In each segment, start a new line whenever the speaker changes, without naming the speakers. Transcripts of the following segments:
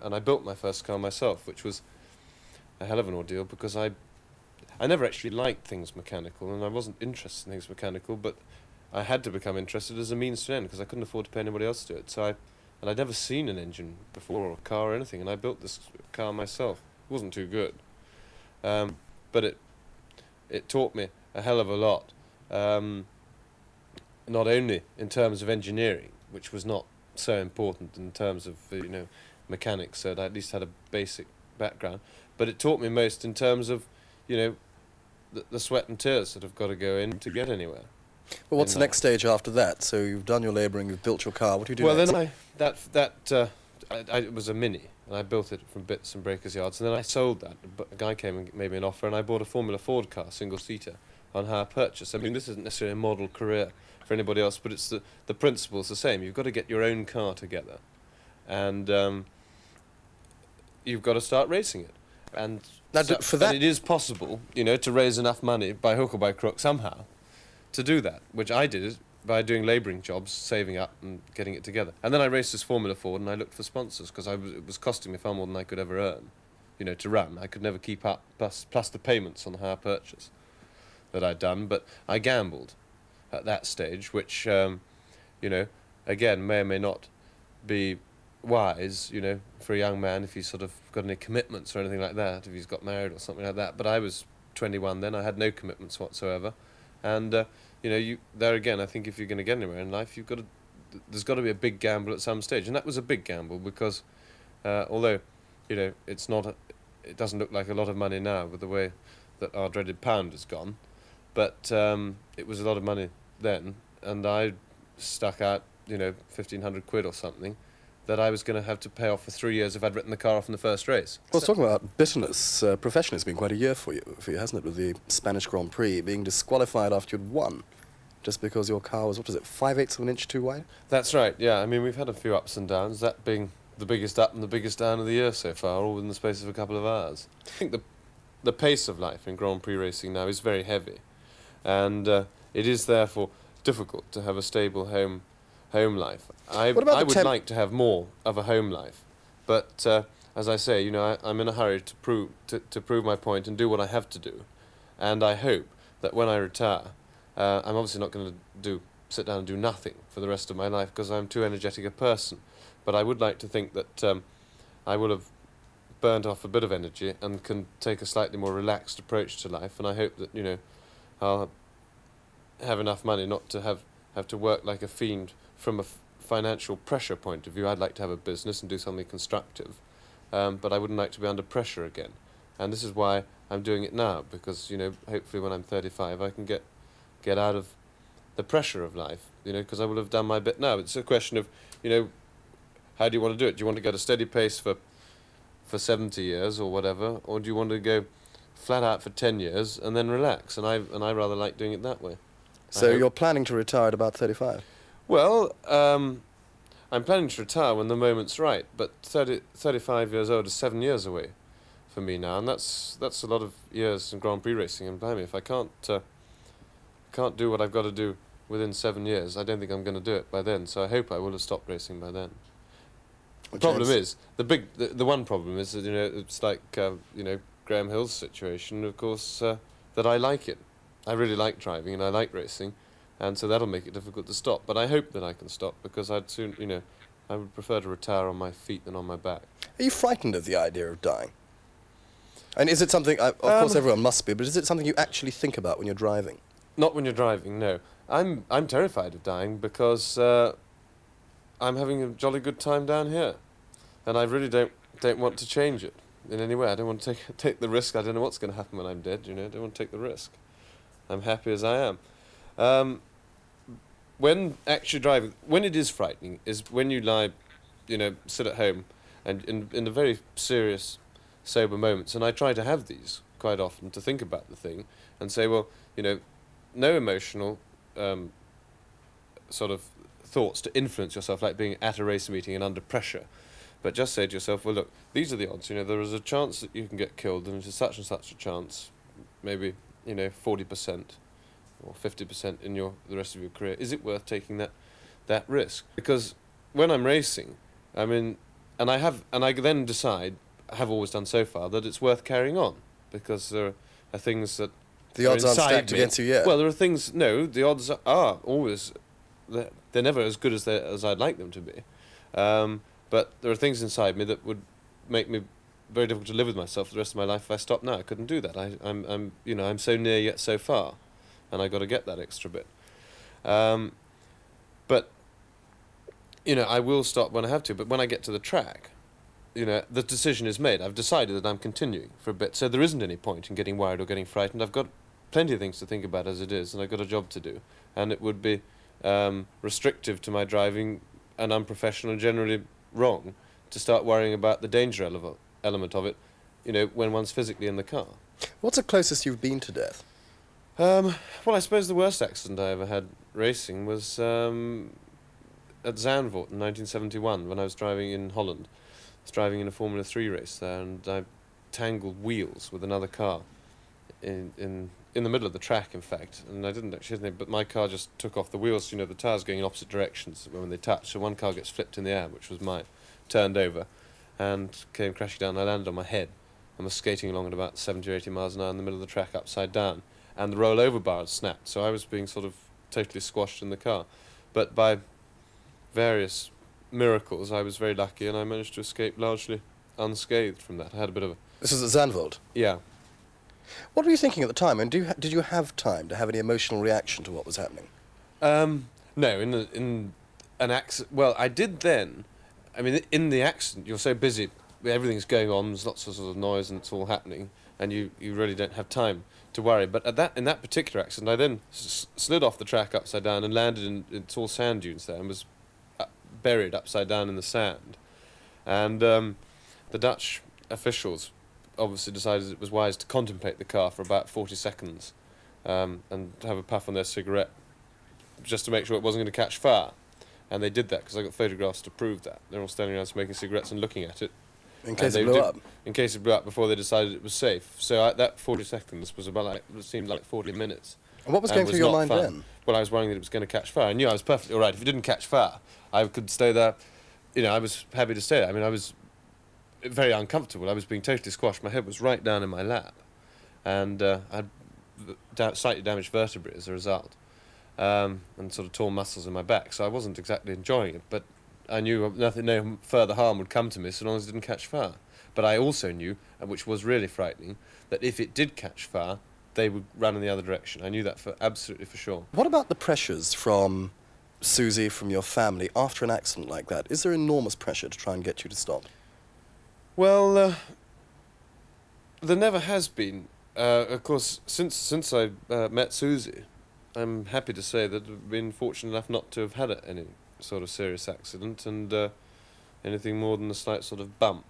and I built my first car myself, which was a hell of an ordeal because I, I never actually liked things mechanical, and I wasn't interested in things mechanical, but I had to become interested as a means to an end because I couldn't afford to pay anybody else to do it. So I, and I'd never seen an engine before or a car or anything, and I built this car myself. It wasn't too good, um, but it, it taught me a hell of a lot. Um, not only in terms of engineering, which was not so important in terms of you know mechanics, so I at least had a basic background. But it taught me most in terms of, you know, the, the sweat and tears that have got to go in to get anywhere.
Well, what's the next stage after that? So you've done your labouring, you've built your car. What do you do
well,
next?
then I that that uh, I, I, it was a mini, and I built it from bits and breakers yards, and then I sold that. But A guy came and made me an offer, and I bought a Formula Ford car, single seater, on hire purchase. I mean, this isn't necessarily a model career for anybody else, but it's the the principle's the same. You've got to get your own car together, and um, you've got to start racing it. And
now,
so,
for that,
it is possible, you know, to raise enough money by hook or by crook somehow to do that, which I did by doing labouring jobs, saving up and getting it together. And then I raced this Formula Ford and I looked for sponsors because it was costing me far more than I could ever earn, you know, to run. I could never keep up, plus, plus the payments on the hire purchase that I'd done. But I gambled at that stage, which, um, you know, again, may or may not be wise, you know, for a young man if he's sort of got any commitments or anything like that, if he's got married or something like that. But I was 21 then, I had no commitments whatsoever. And, uh, you know, you there again, I think if you're going to get anywhere in life, you've got to, there's got to be a big gamble at some stage. And that was a big gamble because, uh, although, you know, it's not, a, it doesn't look like a lot of money now with the way that our dreaded pound has gone. But um, it was a lot of money then. And I stuck out, you know, 1,500 quid or something that I was going to have to pay off for three years if I'd written the car off in the first race.
Well, so talking about bitterness, uh, professionally it's been quite a year for you, for you, hasn't it, with the Spanish Grand Prix being disqualified after you'd won, just because your car was, what is it, five-eighths of an inch too wide?
That's right, yeah. I mean, we've had a few ups and downs, that being the biggest up and the biggest down of the year so far, all within the space of a couple of hours. I think the, the pace of life in Grand Prix racing now is very heavy, and uh, it is therefore difficult to have a stable home home life. I, I would like to have more of a home life, but uh, as I say, you know, I, am in a hurry to prove to, to prove my point and do what I have to do, and I hope that when I retire, uh, I'm obviously not going to do sit down and do nothing for the rest of my life because I'm too energetic a person, but I would like to think that um, I will have burnt off a bit of energy and can take a slightly more relaxed approach to life, and I hope that you know I'll have enough money not to have have to work like a fiend from a financial pressure point of view, I'd like to have a business and do something constructive, um, but I wouldn't like to be under pressure again. And this is why I'm doing it now, because, you know, hopefully when I'm 35, I can get, get out of the pressure of life, you know, because I will have done my bit now. It's a question of, you know, how do you want to do it? Do you want to get a steady pace for, for 70 years or whatever, or do you want to go flat out for 10 years and then relax? And I, and I rather like doing it that way.
So you're planning to retire at about 35?
Well, um, I'm planning to retire when the moment's right, but 30, 35 years old is seven years away for me now, and that's that's a lot of years in Grand Prix racing. And by me, if I can't uh, can't do what I've got to do within seven years, I don't think I'm going to do it by then. So I hope I will have stopped racing by then. The problem is the big the, the one problem is that you know it's like uh, you know Graham Hill's situation. Of course, uh, that I like it. I really like driving and I like racing and so that'll make it difficult to stop. But I hope that I can stop because I'd soon, you know, I would prefer to retire on my feet than on my back.
Are you frightened of the idea of dying? And is it something, of um, course everyone must be, but is it something you actually think about when you're driving?
Not when you're driving, no. I'm, I'm terrified of dying because uh, I'm having a jolly good time down here. And I really don't, don't want to change it in any way. I don't want to take, take the risk. I don't know what's going to happen when I'm dead, you know. I don't want to take the risk. I'm happy as I am. Um, when actually driving, when it is frightening, is when you lie, you know, sit at home, and in in the very serious, sober moments. And I try to have these quite often to think about the thing and say, well, you know, no emotional um, sort of thoughts to influence yourself, like being at a race meeting and under pressure. But just say to yourself, well, look, these are the odds. You know, there is a chance that you can get killed, and it's such and such a chance, maybe, you know, 40% or 50% in your the rest of your career, is it worth taking that that risk? Because when I'm racing, I mean, and I have, and I then decide, I have always done so far, that it's worth carrying on because there are things that
The odds aren't stacked
me.
against you yet.
Well, there are things. No, the odds are, are always. They're, they're never as good as they as I'd like them to be, um, but there are things inside me that would make me very difficult to live with myself for the rest of my life if I stopped now. I couldn't do that. I, I'm, I'm, you know, I'm so near yet so far, and I got to get that extra bit. Um, but you know, I will stop when I have to. But when I get to the track, you know, the decision is made. I've decided that I'm continuing for a bit, so there isn't any point in getting worried or getting frightened. I've got plenty of things to think about as it is, and I've got a job to do, and it would be um, restrictive to my driving and unprofessional and generally wrong to start worrying about the danger ele- element of it, you know, when one's physically in the car.
What's the closest you've been to death?
Um, well, I suppose the worst accident I ever had racing was um, at Zandvoort in 1971 when I was driving in Holland. I was driving in a Formula 3 race there and I tangled wheels with another car in, in, in the middle of the track, in fact. And I didn't actually hit anything, but my car just took off the wheels. You know, the tyres going in opposite directions when they touch. So one car gets flipped in the air, which was mine, turned over and came crashing down. I landed on my head and was skating along at about 70 or 80 miles an hour in the middle of the track upside down and the rollover bar had snapped, so I was being sort of totally squashed in the car. But by various miracles, I was very lucky, and I managed to escape largely unscathed from that. I had a bit of a
This is at Zandvoort.
yeah.
What were you thinking at the time? And do you ha- did you have time to have any emotional reaction to what was happening?
Um, no, in the, in an accident. Well, I did then. I mean, in the accident, you're so busy, everything's going on. There's lots of sort of noise, and it's all happening, and you, you really don't have time to worry. But at that in that particular accident, I then slid off the track upside down and landed in it's sand dunes there, and was uh, buried upside down in the sand. And um, the Dutch officials obviously decided it was wise to contemplate the car for about 40 seconds um, and have a puff on their cigarette just to make sure it wasn't going to catch fire. And they did that because I got photographs to prove that. They're all standing around smoking cigarettes and looking at it
In case it blew
did-
up.
in case it blew up before they decided it was safe. So I, that 40 seconds was about like, it seemed like 40 minutes.
And what was going
was
through your mind
fun.
then?
Well, I was worrying that it was going to catch fire. I knew I was perfectly all right. If it didn't catch fire, I could stay there. You know, I was happy to stay there. I mean, I was very uncomfortable. I was being totally squashed. My head was right down in my lap. And uh, I had slightly damaged vertebrae as a result. Um, and sort of torn muscles in my back. So I wasn't exactly enjoying it. But I knew nothing, no further harm would come to me so long as it didn't catch fire. But I also knew, which was really frightening, that if it did catch fire, they would run in the other direction. I knew that for absolutely for sure.
What about the pressures from Susie, from your family, after an accident like that? Is there enormous pressure to try and get you to stop?
Well, uh, there never has been. Uh, of course, since since I uh, met Susie, I'm happy to say that I've been fortunate enough not to have had any sort of serious accident and uh, anything more than a slight sort of bump.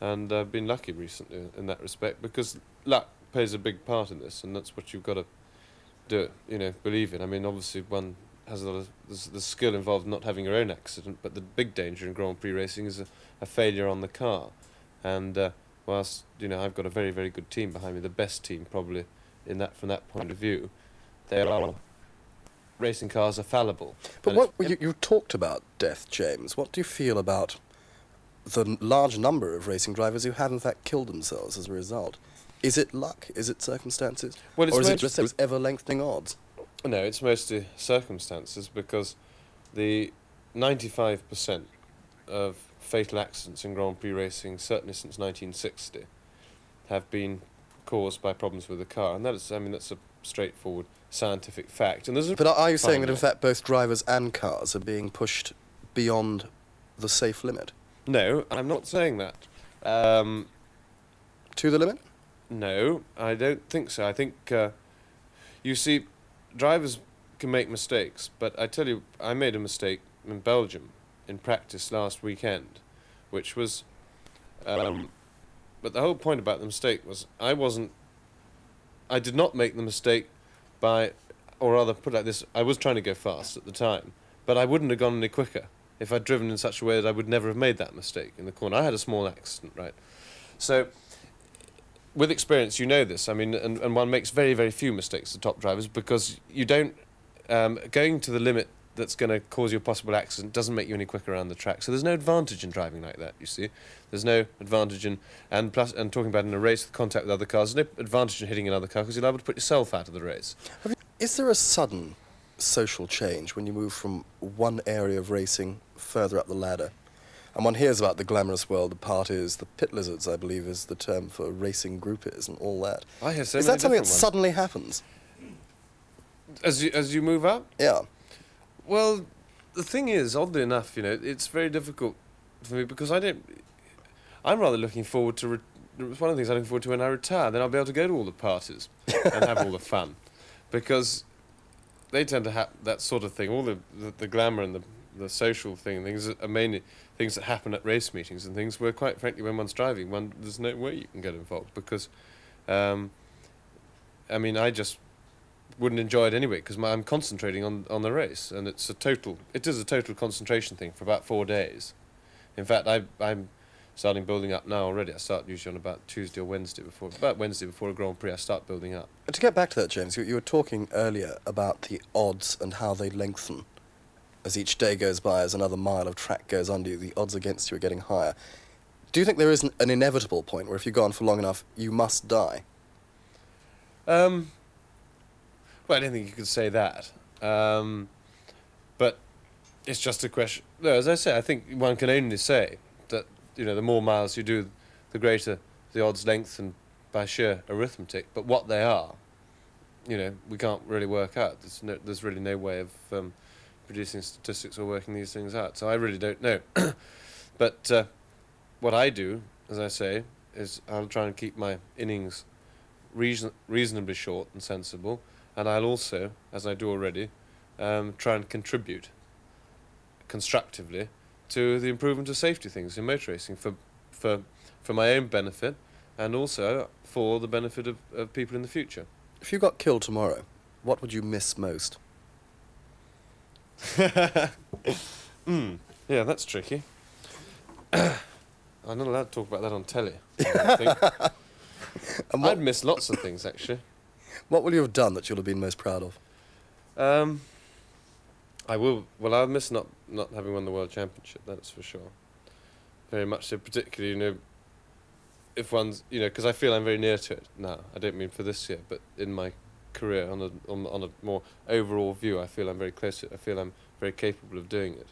And I've been lucky recently in that respect because luck plays a big part in this, and that's what you've got to do. You know, believe in. I mean, obviously, one has a lot of the skill involved in not having your own accident, but the big danger in Grand Prix racing is a, a failure on the car. And uh, whilst you know I've got a very very good team behind me, the best team probably in that from that point of view, they are racing cars are fallible.
But what you, you talked about death, James. What do you feel about the large number of racing drivers who have in fact killed themselves as a result? Is it luck? Is it circumstances?
Well, it's
or is it just those ever lengthening odds?
No, it's mostly circumstances because the 95% of fatal accidents in Grand Prix racing, certainly since 1960, have been caused by problems with the car. And that is, I mean, that's a straightforward scientific fact. And there's a
But are- are you saying that in fact both drivers and cars are being pushed beyond the safe limit?
No, I'm not saying that. Um,
To the limit?
No, I don't think so. I think, uh, you see, drivers can make mistakes, but I tell you, I made a mistake in Belgium in practice last weekend, which was. Um, but the whole point about the mistake was I wasn't. I did not make the mistake by, or rather, put like this: I was trying to go fast at the time, but I wouldn't have gone any quicker if I'd driven in such a way that I would never have made that mistake in the corner. I had a small accident, right? So with experience, you know this. I mean, and, and one makes very, very few mistakes, the top drivers, because you don't. Um, going to the limit that's going to cause you a possible accident doesn't make you any quicker around the track. So there's no advantage in driving like that. You see, there's no advantage in and plus and talking about in a race with contact with other cars. There's no advantage in hitting another car because you're liable to put yourself out of the race.
Is there a sudden social change when you move from one area of racing further up the ladder? And one hears about the glamorous world, the parties, the pit lizards, I believe is the term for racing groupies and all that.
I hear so
is that something that
ones.
suddenly happens?
as you as you move up?
Yeah.
Well, the thing is, oddly enough, you know, it's very difficult for me because I don't. I'm rather looking forward to. Re- it's one of the things I'm looking forward to when I retire. Then I'll be able to go to all the parties and have all the fun, because they tend to have that sort of thing. All the, the, the glamour and the the social thing, things are mainly things that happen at race meetings and things where, quite frankly, when one's driving, one there's no way you can get involved because, um, I mean, I just wouldn't enjoy it anyway because I'm concentrating on, on the race and it's a total it is a total concentration thing for about four days. In fact, I I'm starting building up now already. I start usually on about Tuesday or Wednesday before about Wednesday before a Grand Prix. I start building up.
To get back to that, James, you, you were talking earlier about the odds and how they lengthen. As each day goes by, as another mile of track goes under you, the odds against you are getting higher. Do you think there is an, an inevitable point where if you go on for long enough, you must die?
Um, well, I don't think you could say that. Um, but it's just a question. No, as I say, I think one can only say that you know the more miles you do, the greater the odds lengthen by sheer arithmetic. But what they are, you know, we can't really work out. There's no, there's really no way of um, producing statistics or working these things out. So I really don't know. but uh, what I do, as I say, is I'll try and keep my innings reason- reasonably short and sensible, and I'll also, as I do already, um, try and contribute constructively to the improvement of safety things in motor racing for, for, for my own benefit and also for the benefit of, of people in the future.
If you got killed tomorrow, what would you miss most?
Mm, yeah, that's tricky. I'm not allowed to talk about that on telly. I think. I'd miss lots of things actually.
What will you have done that you'll have been most proud of?
Um, I will. Well, I'll miss not not having won the world championship. That's for sure. Very much so. Particularly, you know, if one's, you know, because I feel I'm very near to it now. I don't mean for this year, but in my career, on a on, on a more overall view, I feel I'm very close to it. I feel I'm very capable of doing it,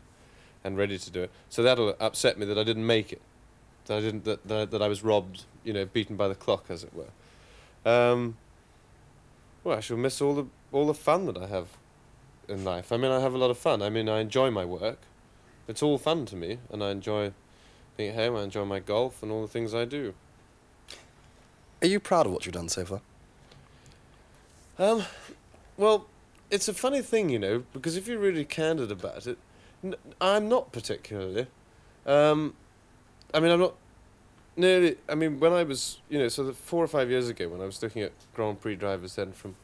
and ready to do it. So that'll upset me that I didn't make it. That I didn't. That that, that I was robbed. You know, beaten by the clock, as it were. Um, well, I shall miss all the all the fun that I have in life. I mean, I have a lot of fun. I mean, I enjoy my work. It's all fun to me, and I enjoy being at home. I enjoy my golf and all the things I do.
Are you proud of what you've done so far?
Um, well, it's a funny thing, you know, because if you're really candid about it, n- I'm not particularly. Um, I mean, I'm not nearly. I mean, when I was, you know, so the four or five years ago, when I was looking at Grand Prix drivers then from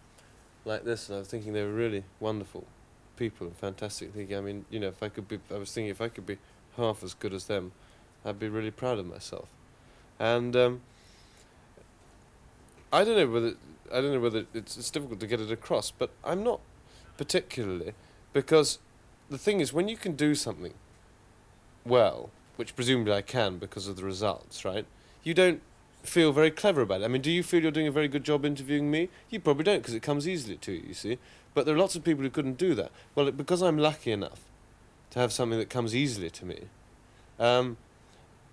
like this, and I was thinking they were really wonderful people and fantastic. Thinking, I mean, you know, if I could be, I was thinking if I could be half as good as them, I'd be really proud of myself. And um, I don't know whether I don't know whether it's it's difficult to get it across, but I'm not particularly because the thing is when you can do something well, which presumably I can because of the results, right? You don't feel very clever about it. I mean, do you feel you're doing a very good job interviewing me? You probably don't because it comes easily to you, you see. But there are lots of people who couldn't do that. Well, because I'm lucky enough to have something that comes easily to me, um,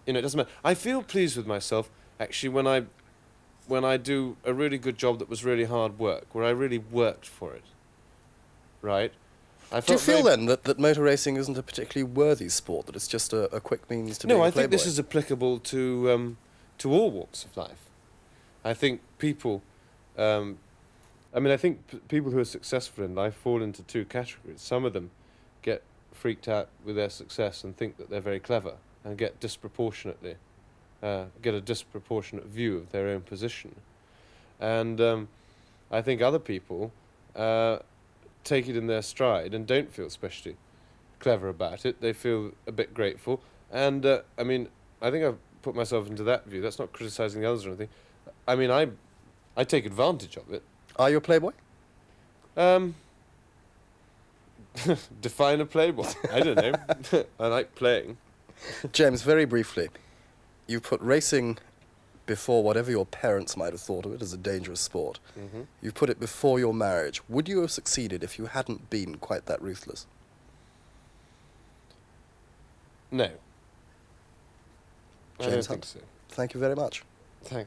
you know, it doesn't matter. I feel pleased with myself actually when I when I do a really good job that was really hard work, where I really worked for it. Right?
Do you feel then that, that motor racing isn't a particularly worthy sport, that it's just a, a quick means to make money?
no,
being a
I think this is applicable to um, to all walks of life. I think people, um, I mean, I think p- people who are successful in life fall into two categories. Some of them get freaked out with their success and think that they're very clever and get disproportionately, uh, get a disproportionate view of their own position, and um, I think other people uh, take it in their stride and don't feel especially clever about it. They feel a bit grateful. And uh, I mean, I think I've put myself into that view. That's not criticizing the others or anything. I mean, I, I take advantage of it.
Are you a playboy?
Um, Define a playboy. I don't know. I like playing.
James, very briefly, you put racing before whatever your parents might have thought of it as a dangerous sport.
hmm
You've put it before your marriage. Would you have succeeded if you hadn't been quite that ruthless?
No. I don't
James
think so.
Thank you very much.
Thanks.